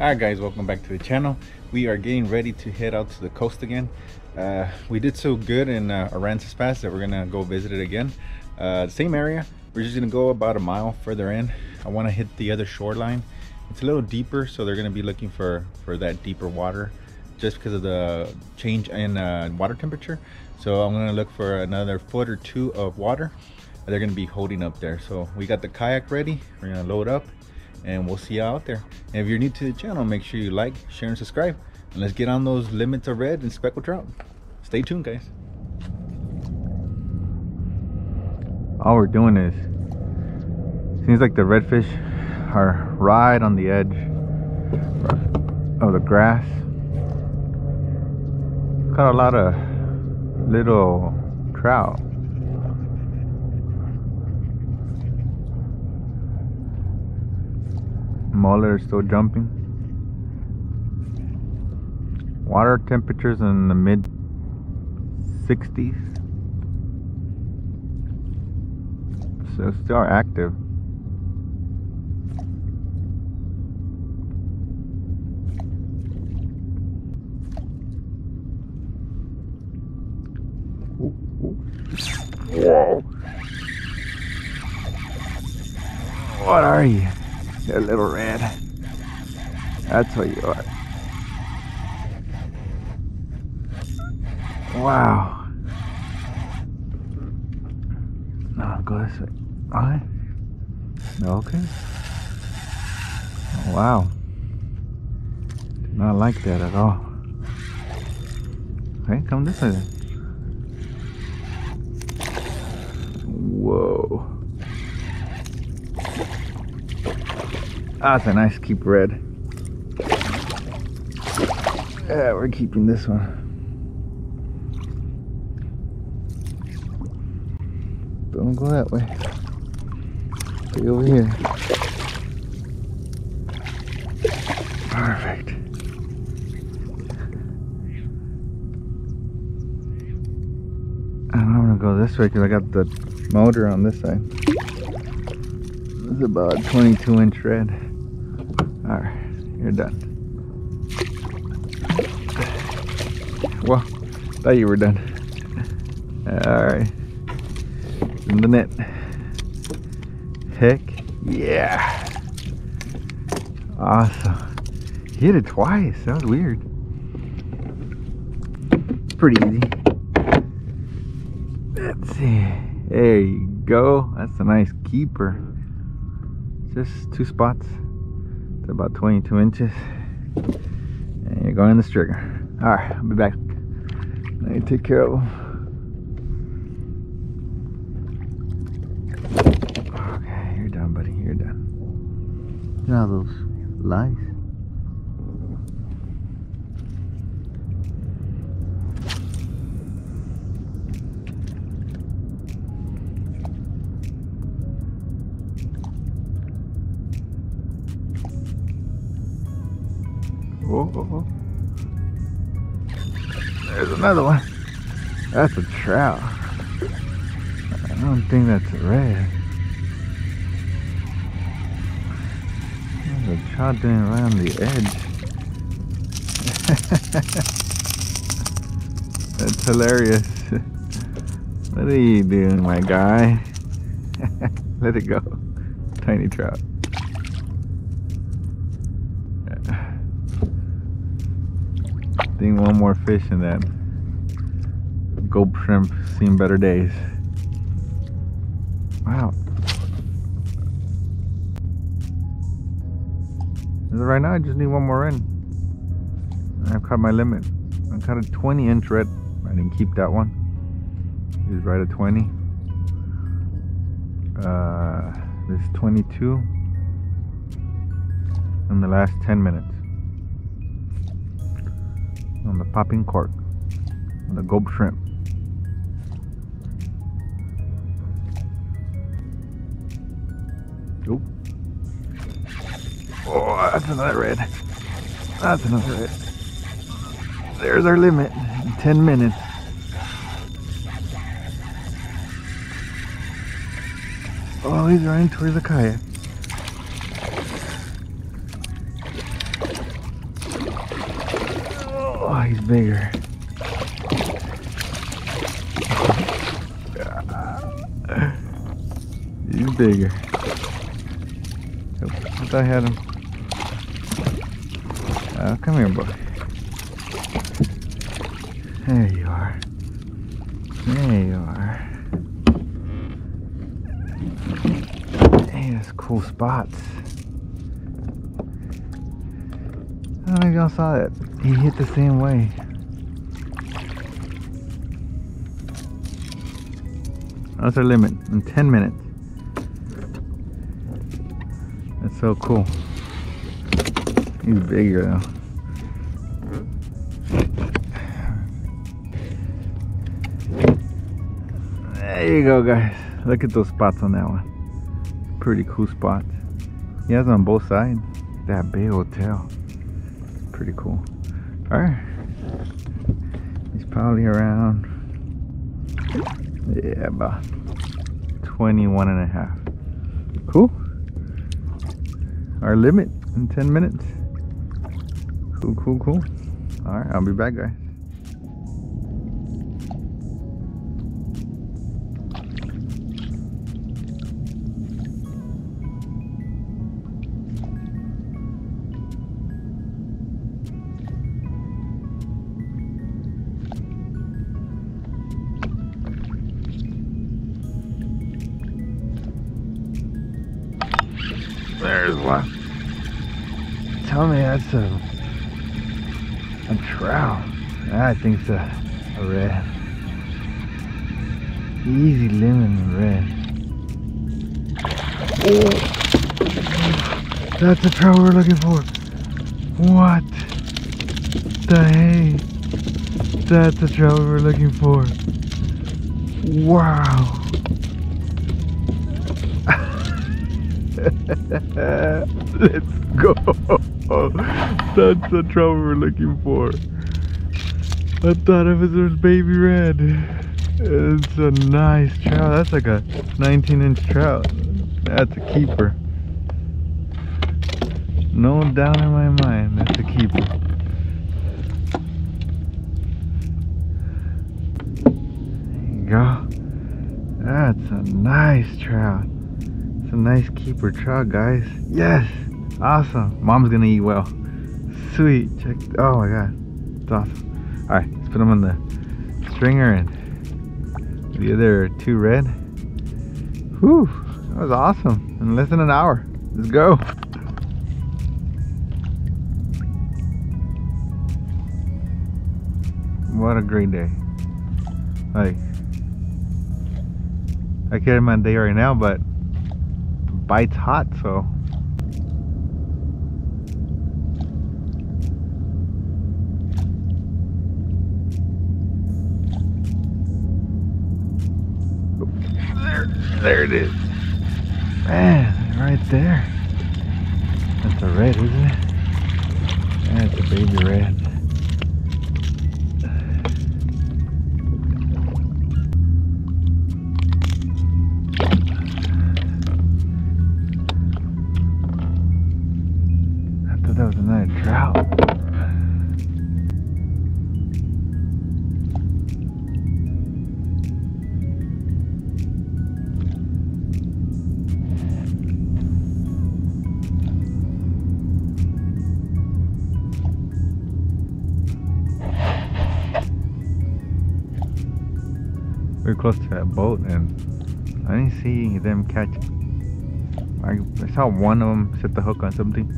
Alright guys, welcome back to the channel. We are getting ready to head out to the coast again. Uh, we did so good in uh, Aransas Pass that we're gonna go visit it again. Uh, same area, we're just gonna go about a mile further in. I wanna hit the other shoreline. It's a little deeper, so they're gonna be looking for, for that deeper water just because of the change in uh, water temperature. So I'm gonna look for another foot or two of water. They're gonna be holding up there. So we got the kayak ready. We're gonna load up and we'll see you out there. And if you're new to the channel, make sure you like, share, and subscribe. And let's get on those limits of red and speckled trout. Stay tuned, guys. All we're doing is, seems like the redfish are right on the edge of the grass. Caught a lot of little trout. Mullet is still jumping. Water temperatures in the mid 60s. So still active. Whoa. What are you? A little red. That's what you are. Wow. No, go this way. Alright. Okay. Wow. Not like that at all. Okay, come this way then. Whoa. That's a nice keep red. Yeah, we're keeping this one. Don't go that way. Stay over here. Perfect. I'm gonna go this way because I got the motor on this side. It's about 22 inch red. Alright, you're done. Well, thought you were done. Alright. In the net. Heck yeah. Awesome. Hit it twice. That was weird. Pretty easy. Let's see. There you go. That's a nice keeper. Just two spots. It's about 22 inches. And you're going in the trigger. Alright, I'll be back. Let me take care of them. Okay, you're done, buddy. You're done. You know those lice? Oh, oh, oh. There's another one. That's a trout. I don't think that's a red. There's a trout doing on the edge. that's hilarious. What are you doing, my guy? Let it go. Tiny trout. Think one more fish in that gulp shrimp seen better days. Wow. Right now I just need one more in. I've caught my limit. I caught a 20 inch red. I didn't keep that one. He was right at 20. Uh, this 22 in the last 10 minutes on the popping cork on the gulp shrimp. Oop. Oh, that's another red. That's another red. There's our limit. in 10 minutes. Oh, he's running towards the kayak. Oh, he's bigger. He's bigger. I thought I had him. Uh, come here, boy. There you are. There you are. Hey, that's cool spots. I don't know if y'all saw that. He hit the same way. That's our limit in 10 minutes. That's so cool. He's bigger though. There you go guys. Look at those spots on that one. Pretty cool spots. He has on both sides. That big old tail. Pretty cool. Alright. He's probably around yeah about 21 and a half. Cool. Our limit in 10 minutes. Cool, cool, cool. Alright, I'll be back guys. That's a a trout. I think it's a, red. Easy lemon red. Oh, that's the trout we're looking for. What the hey? That's the trout we were looking for. Wow. Let's go. That's the trout we're looking for. I thought it was baby red. It's a nice trout. That's like a 19 inch trout. That's a keeper. No doubt in my mind, that's a keeper. There you go. That's a nice trout. It's a nice keeper trout, guys. Yes! Awesome. Mom's gonna eat well. Sweet. Check. Oh my god. It's awesome. Alright, let's put them on the stringer and the other two red. Whew. That was awesome. In less than an hour. Let's go. What a great day. Like, I remember my day right now, but bite's hot, so. There, there it is. Man, right there. That's a red, isn't it? That's a baby red. We close to that boat and I didn't see them catch I, I saw one of them set the hook on something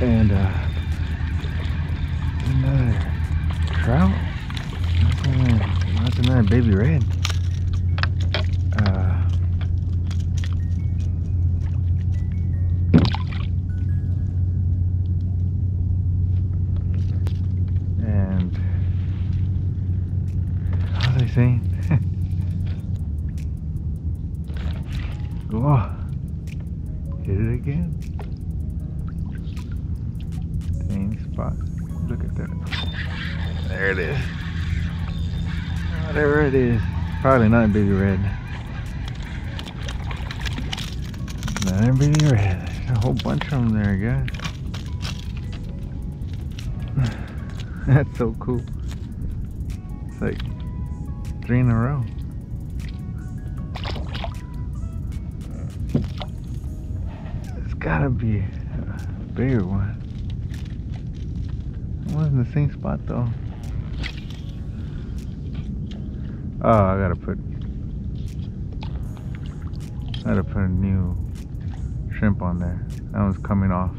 and uh, another trout. That's another, that's another baby red. Was I oh, hit it again. Same spot. Look at that. There it is. Whatever it is. Probably not baby red. Not baby red. A whole bunch of them there, guys. That's so cool. It's like three in a row. It's gotta be a bigger one. It was in the same spot though. Oh, I gotta put. I gotta put a new shrimp on there. That one's coming off.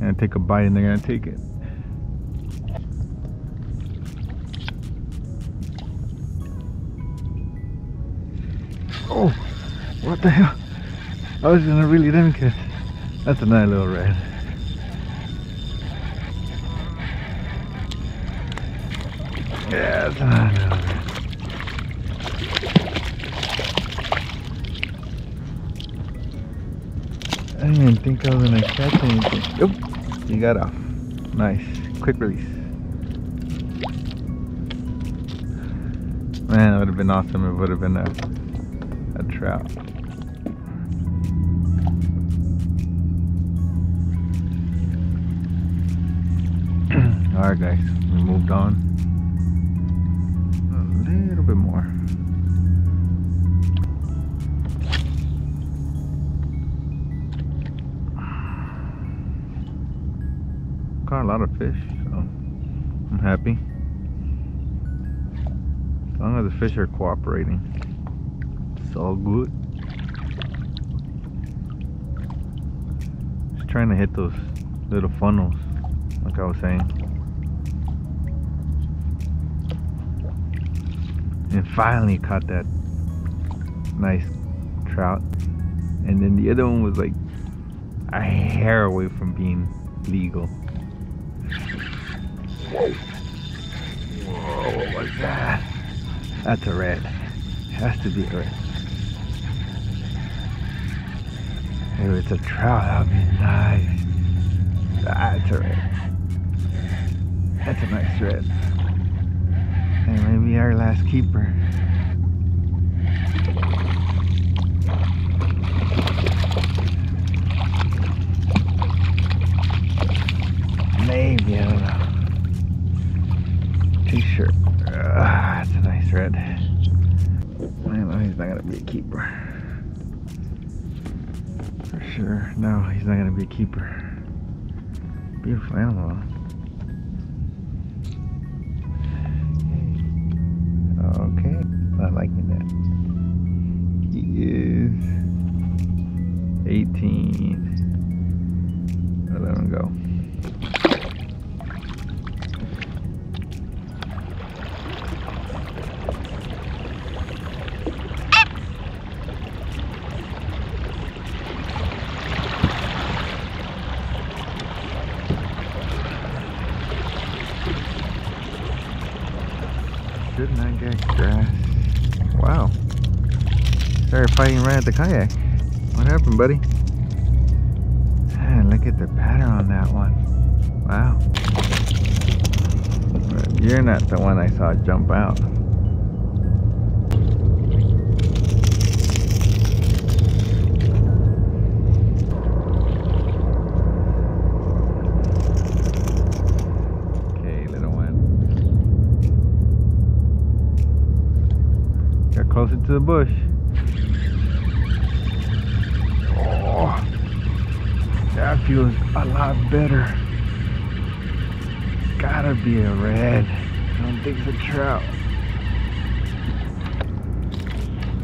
And take a bite and they're gonna take it. Oh, what the hell? I was gonna really them catch. That's a nice little red. Yeah, that's a nice little red. I didn't even think I was gonna catch anything. Yep, you got off. Nice, quick release. Man, it would have been awesome. It would have been a, a trout. Alright guys, we moved on. A little bit more. Caught a lot of fish, so I'm happy. As long as the fish are cooperating, it's all good. Just trying to hit those little funnels, like I was saying. And finally caught that nice trout. And then the other one was like a hair away from being legal. Whoa. Whoa, what was that? That's a red. Has to be a red. If it's a trout, that would be nice. That's a red. That's a nice red. Hey, maybe our last keeper. Maybe, I don't know. T-shirt. Ah, that's a nice red. I don't know he's not gonna be a keeper. Sure. No, he's not gonna be a keeper. Beautiful animal. Okay, not liking that. He is 18. I'll let him go. Good night, guys. Grass. Wow. Started fighting right at the kayak. What happened, buddy? Man, look at the pattern on that one. Wow. You're not the one I saw jump out. Okay, little one. Got closer to the bush. Oh, that feels a lot better. Gotta be a red. I don't think it's a trout.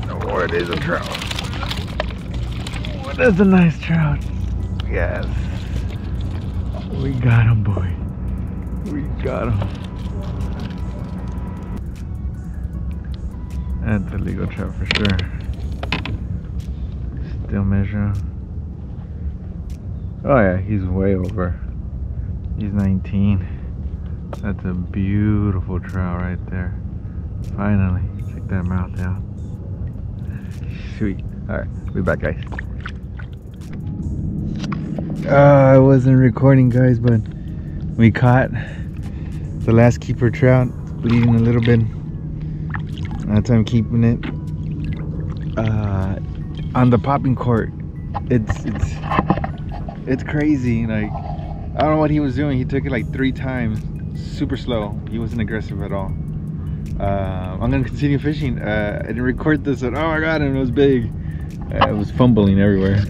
Oh, it is a trout. Oh, that's a nice trout. Yes. We got him, boy. We got him. That's a legal trout for sure. Still measuring. Oh yeah, he's way over. He's 19. That's a beautiful trout right there. Finally, check that mouth out. Sweet. Alright, be back guys. Uh, I wasn't recording guys, but we caught the last keeper trout, bleeding a little bit. That's why I'm keeping it. Uh, on the popping cork, it's it's it's crazy. Like I don't know what he was doing. He took it like three times, super slow. He wasn't aggressive at all. Uh, I'm gonna continue fishing. Uh, I didn't record this, but oh my god, and it was big. Uh, it was fumbling everywhere.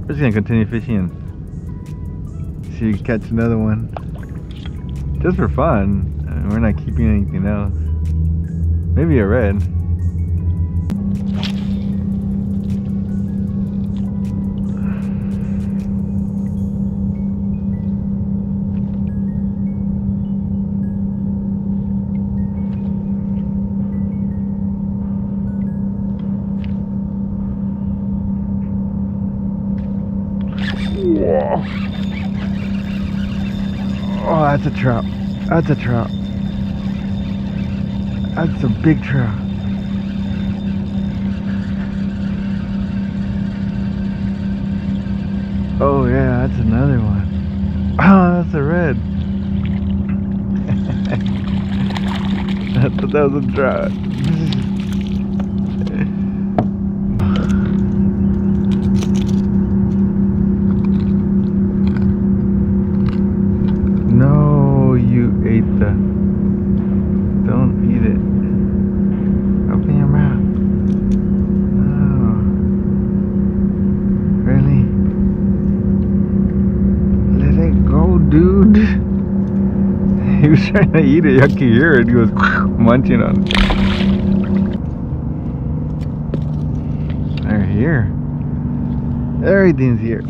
We're just gonna continue fishing see if you catch another one. Just for fun. Mean, we're not keeping anything else. Maybe a red. Oh, that's a trout. That's a trout. That's a big trout. Oh yeah, that's another one. Oh, that's a red. Thought that was a trout. no, you ate the. Don't eat it. Open your mouth. Oh. Really? Let it go, dude. He was trying to eat. I could hear it. He was munching on it. They're here. Everything's here.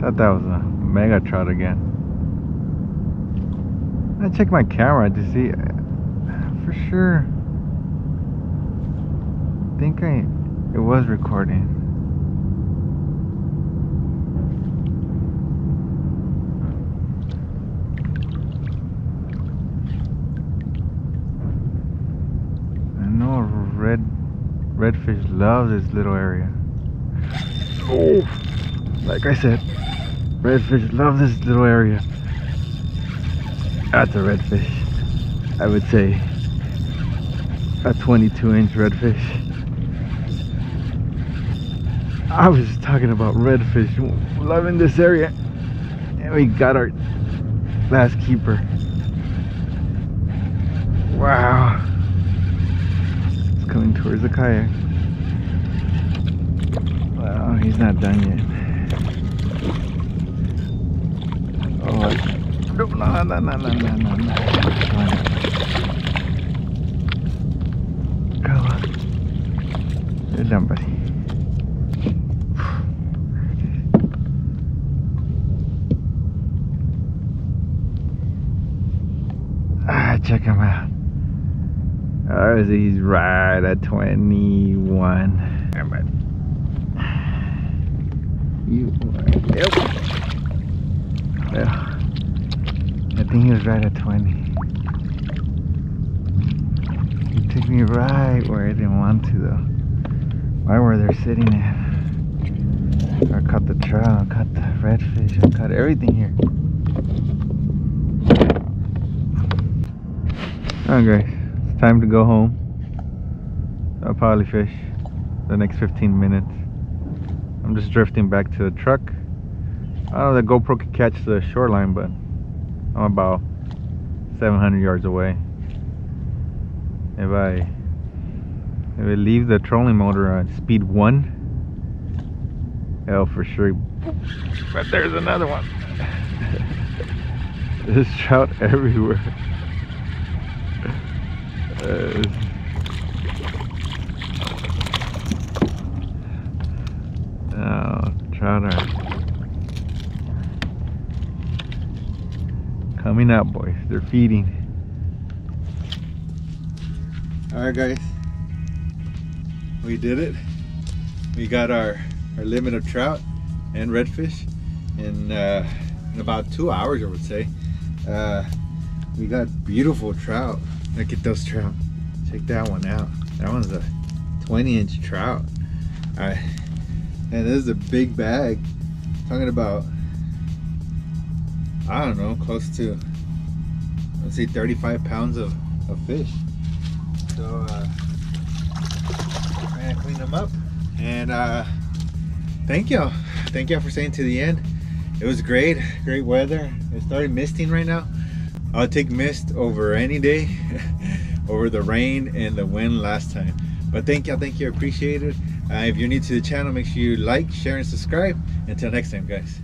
Thought that was a mega trout again. I checked my camera to see for sure. I think I it was recording. I know red redfish love this little area. Oh, like I said, redfish love this little area. That's a redfish. I would say a 22 inch redfish. I was talking about redfish loving this area. And we got our last keeper. Wow. The kayak. Well, he's not done yet. Oh, no, no, no, no, no, no, no, no. Come on. You're done, buddy. Ah, check him out. Oh, he's right at 21. Come on. You are. Yep. Yeah. I think he was right at 20. He took me right where I didn't want to though. Right where they're sitting at. I caught the trout, I caught the redfish, I caught everything here. It's time to go home. I'll probably fish the next 15 minutes. I'm just drifting back to the truck. I don't know the GoPro could catch the shoreline, but I'm about 700 yards away. If I if I leave the trolling motor at speed one, hell for sure. But there's another one. There's trout everywhere. Uh, coming out, boys. They're feeding. All right, guys. We did it. We got our, our limit of trout and redfish in, uh, in about two hours, I would say. Uh, we got beautiful trout. Look at those trout. Check that one out. That one's a 20 inch trout. I, and this is a big bag. Talking about I don't know, close to let's say 35 pounds of, of fish. So uh, we're gonna clean them up. And uh, thank y'all. Thank y'all for staying to the end. It was great, great weather. It started misting right now. I'll take mist over any day, over the rain and the wind last time. But thank y'all, thank you, appreciate it. Uh, if you're new to the channel, make sure you like, share, and subscribe. Until next time, guys.